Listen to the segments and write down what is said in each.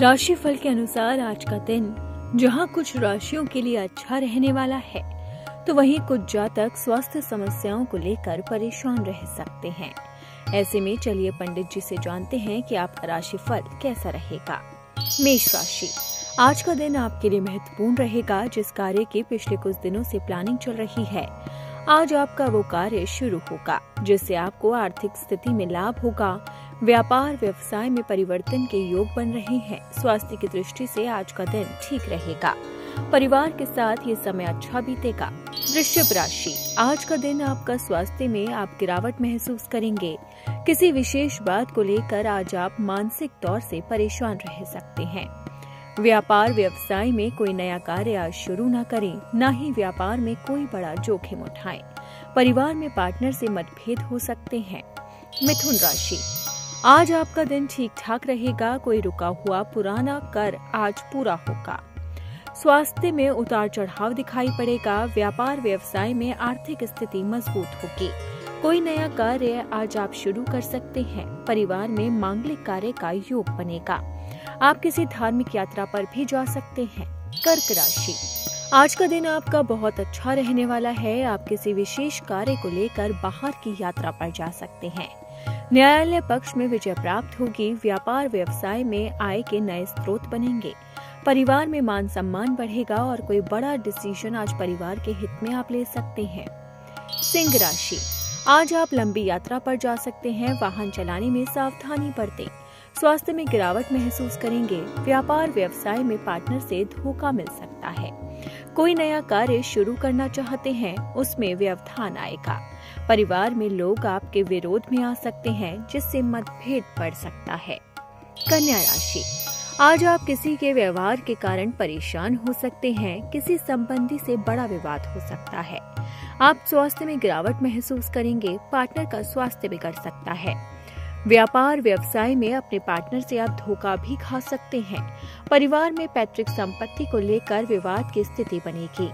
राशि फल के अनुसार आज का दिन जहाँ कुछ राशियों के लिए अच्छा रहने वाला है तो वहीं कुछ जातक स्वास्थ्य समस्याओं को लेकर परेशान रह सकते हैं। ऐसे में चलिए पंडित जी से जानते हैं कि आपका राशि फल कैसा रहेगा। मेष राशि, आज का दिन आपके लिए महत्वपूर्ण रहेगा, जिस कार्य की पिछले कुछ दिनों से प्लानिंग चल रही है। आज आपका वो कार्य शुरू होगा, जिससे आपको आर्थिक स्थिति में लाभ होगा। व्यापार व्यवसाय में परिवर्तन के योग बन रहे हैं। स्वास्थ्य की दृष्टि से आज का दिन ठीक रहेगा। परिवार के साथ ये समय अच्छा बीतेगा। वृश्चिक राशि, आज का दिन आपका स्वास्थ्य में आप गिरावट महसूस करेंगे। किसी विशेष बात को लेकर आज आप मानसिक तौर से परेशान रह सकते हैं। व्यापार व्यवसाय में कोई नया कार्य आज शुरू न करें, न ही व्यापार में कोई बड़ा जोखिम उठाएँ। परिवार में पार्टनर से मतभेद हो सकते हैं। मिथुन राशि आज आपका दिन ठीक ठाक रहेगा, कोई रुका हुआ पुराना कर आज पूरा होगा। स्वास्थ्य में उतार चढ़ाव दिखाई पड़ेगा, व्यापार व्यवसाय में आर्थिक स्थिति मज़बूत होगी। कोई नया कार्य आज आप शुरू कर सकते हैं, परिवार में मांगलिक कार्य का योग बनेगा। आप किसी धार्मिक यात्रा पर भी जा सकते हैं, कर्क राशि। आज का दिन आपका बहुत अच्छा रहने वाला है, आप किसी विशेष कार्य को लेकर बाहर की यात्रा पर जा सकते हैं। न्यायालय पक्ष में विजय प्राप्त होगी, व्यापार व्यवसाय में आय के नए स्रोत बनेंगे। परिवार में मान सम्मान बढ़ेगा और कोई बड़ा डिसीज़न आज परिवार के हित में आप ले सकते हैं। सिंह राशि। आज आप लंबी यात्रा पर जा सकते हैं, वाहन चलाने में सावधानी बरतें। स्वास्थ्य में गिरावट महसूस करेंगे, व्यापार व्यवसाय में पार्टनर से धोखा मिल सकता है। कोई नया कार्य शुरू करना चाहते हैं, उसमें व्यवधान आएगा। परिवार में लोग आपके विरोध में आ सकते हैं, जिससे मतभेद बढ़ सकता है। कन्या राशि। आज आप किसी के व्यवहार के कारण परेशान हो सकते हैं, किसी संबंधी से बड़ा विवाद हो सकता है। आप स्वास्थ्य में गिरावट महसूस करेंगे, पार्टनर का स्वास्थ्य बिगड़ सकता है। व्यापार व्यवसाय में अपने पार्टनर से आप धोखा भी खा सकते हैं। परिवार में पैतृक संपत्ति को लेकर विवाद की स्थिति बनेगी।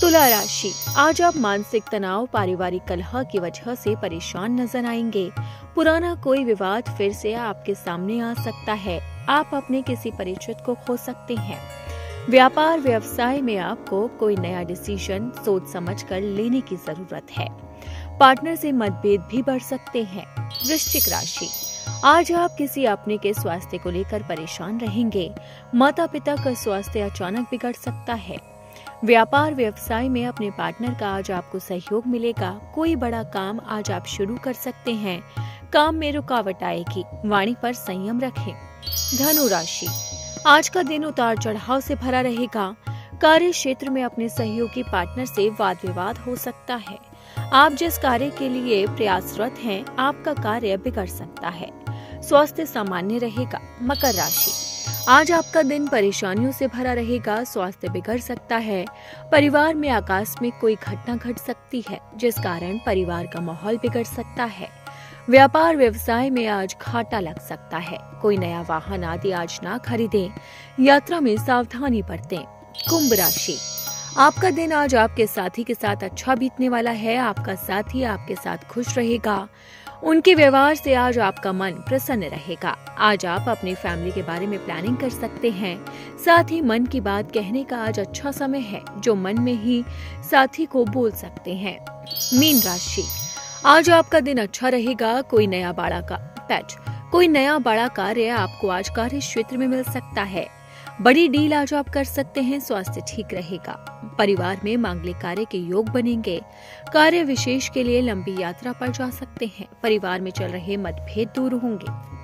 तुला राशि। आज आप मानसिक तनाव, पारिवारिक कलह की वजह से परेशान नज़र आएँगे। पुराना कोई विवाद फिर से आपके सामने आ सकता है। आप अपने किसी परिचित को खो सकते हैं। व्यापार व्यवसाय में आपको कोई नया डिसीज़न सोच समझ कर लेने की ज़रूरत है। पार्टनर से मतभेद भी बढ़ सकते हैं। वृश्चिक राशि। आज आप किसी अपने के स्वास्थ्य को लेकर परेशान रहेंगे। माता पिता का स्वास्थ्य अचानक बिगड़ सकता है। व्यापार व्यवसाय में अपने पार्टनर का आज आपको सहयोग मिलेगा। कोई बड़ा काम आज आप शुरू कर सकते हैं। काम में रुकावट आएगी। वाणी पर संयम रखें। धनु राशि। आज का दिन उतार चढ़ाव से भरा रहेगा। कार्य क्षेत्र में अपने सहयोगी पार्टनर से वाद विवाद हो सकता है। आप जिस कार्य के लिए प्रयासरत हैं, आपका कार्य बिगड़ सकता है। स्वास्थ्य सामान्य रहेगा मकर राशि। आज आपका दिन परेशानियों से भरा रहेगा स्वास्थ्य बिगड़ सकता है। परिवार में आकस्मिक कोई घटना घट सकती है जिस कारण परिवार का माहौल बिगड़ सकता है। व्यापार व्यवसाय में आज घाटा लग सकता है। कोई नया वाहन आदि आज ना खरीदें। यात्रा में सावधानी बरतें। कुंभ राशि। आपका दिन आज आपके साथी के साथ अच्छा बीतने वाला है, आपका साथी आपके साथ खुश रहेगा। उनके व्यवहार से आज आपका मन प्रसन्न रहेगा। आज आप अपनी फैमिली के बारे में प्लानिंग कर सकते हैं। साथ ही मन की बात कहने का आज अच्छा समय है, जो मन में ही साथी को बोल सकते हैं। मीन राशि। आज आपका दिन अच्छा रहेगा, कोई नया बड़ा का पैच कोई नया बड़ा कार्य आपको आज कार्य क्षेत्र में मिल सकता है। बड़ी डील आज आप कर सकते हैं, स्वास्थ्य ठीक रहेगा। परिवार में मांगलिक कार्य के योग बनेंगे। कार्य विशेष के लिए लंबी यात्रा पर जा सकते हैं। परिवार में चल रहे मतभेद दूर होंगे।